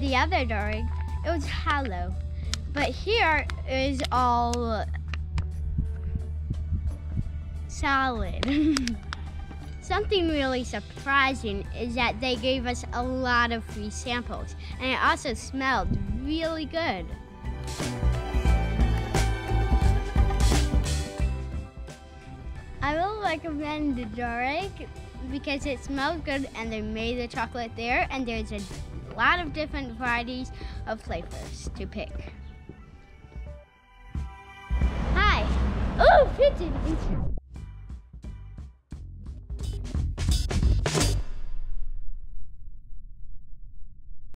the other Durig, it was hollow. But here is all solid. Something really surprising is that they gave us a lot of free samples, and it also smelled really good. I will recommend the Durig because it smells good and they made the chocolate there and there's a lot of different varieties of flavors to pick. Hi! Oh, pigeon!